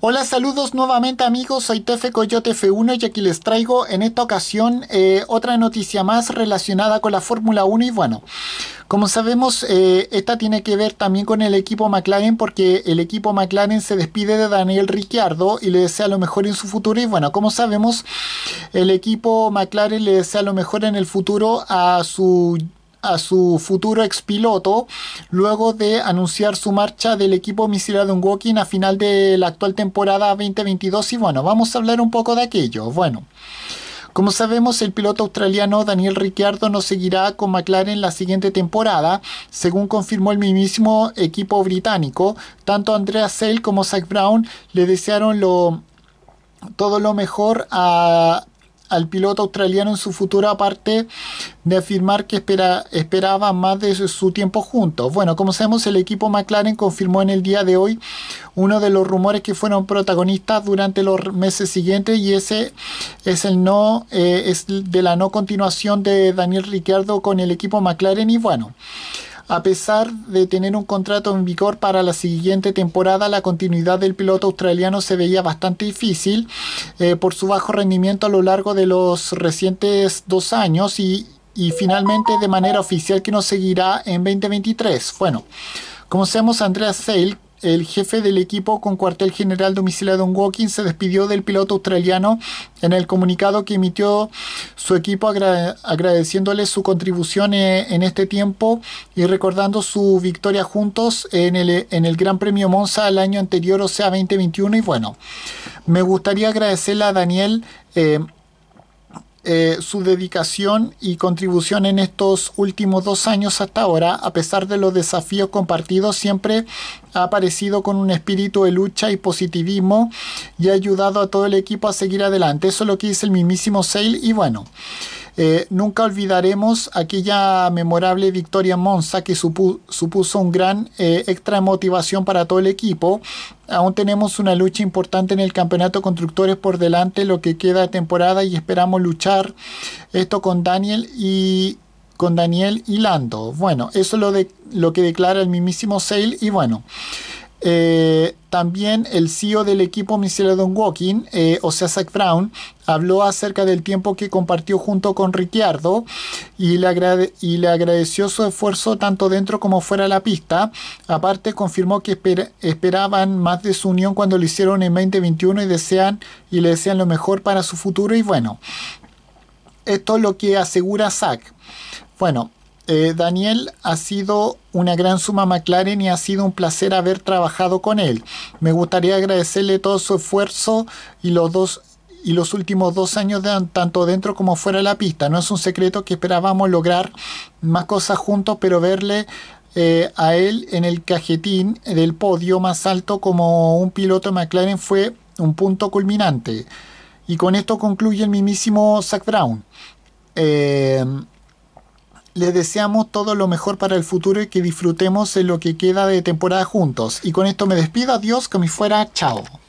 Hola, saludos nuevamente amigos, soy Tefe Coyote F1 y aquí les traigo en esta ocasión eh, otra noticia más relacionada con la Fórmula 1 y bueno, como sabemos eh, esta tiene que ver también con el equipo McLaren porque el equipo McLaren se despide de Daniel Ricciardo y le desea lo mejor en su futuro. Y bueno, como sabemos el equipo McLaren le desea lo mejor en el futuro a su a su futuro expiloto luego de anunciar su marcha del equipo de Walking a final de la actual temporada 2022 y bueno, vamos a hablar un poco de aquello. Bueno, como sabemos, el piloto australiano Daniel Ricciardo no seguirá con McLaren la siguiente temporada, según confirmó el mismísimo equipo británico. Tanto Andrea Seil como Zach Brown le desearon lo, todo lo mejor a al piloto australiano en su futuro, aparte de afirmar que espera, esperaba más de su tiempo juntos. Bueno, como sabemos, el equipo McLaren confirmó en el día de hoy uno de los rumores que fueron protagonistas durante los meses siguientes y ese es el no, eh, es de la no continuación de Daniel Ricciardo con el equipo McLaren y bueno. A pesar de tener un contrato en vigor para la siguiente temporada, la continuidad del piloto australiano se veía bastante difícil eh, por su bajo rendimiento a lo largo de los recientes dos años y, finalmente de manera oficial que nos seguirá en 2023. Bueno, como sabemos, Andreas Seil el jefe del equipo con cuartel general domiciliado en Woking se despidió del piloto australiano en el comunicado que emitió su equipo agradeciéndole su contribución eh, en este tiempo y recordando su victoria juntos en el, en el Gran Premio Monza el año anterior, o sea 2021. Y bueno, me gustaría agradecerle a Daniel. Eh, eh, su dedicación y contribución en estos últimos dos años hasta ahora, a pesar de los desafíos compartidos, siempre ha aparecido con un espíritu de lucha y positivismo y ha ayudado a todo el equipo a seguir adelante. Eso es lo que dice el mismísimo Sale y bueno. Eh, nunca olvidaremos aquella memorable victoria en Monza que supuso un gran eh, extra motivación para todo el equipo. Aún tenemos una lucha importante en el campeonato constructores por delante, lo que queda de temporada y esperamos luchar esto con Daniel y con Daniel y Lando. Bueno, eso es lo, de, lo que declara el mismísimo Sale y bueno. Eh, también el CEO del equipo Don Walking, eh, o sea, Zach Brown, habló acerca del tiempo que compartió junto con Ricciardo y le, y le agradeció su esfuerzo tanto dentro como fuera de la pista. Aparte, confirmó que esperaban más de su unión cuando lo hicieron en 2021 y desean y le desean lo mejor para su futuro. Y bueno, esto es lo que asegura Zach. Bueno, eh, Daniel ha sido una gran suma McLaren y ha sido un placer haber trabajado con él. Me gustaría agradecerle todo su esfuerzo y los dos y los últimos dos años de, tanto dentro como fuera de la pista. No es un secreto que esperábamos lograr más cosas juntos, pero verle eh, a él en el cajetín del podio más alto como un piloto McLaren fue un punto culminante. Y con esto concluye el mismísimo Zach Brown. Eh, les deseamos todo lo mejor para el futuro y que disfrutemos en lo que queda de temporada juntos. Y con esto me despido. Adiós, que me fuera. Chao.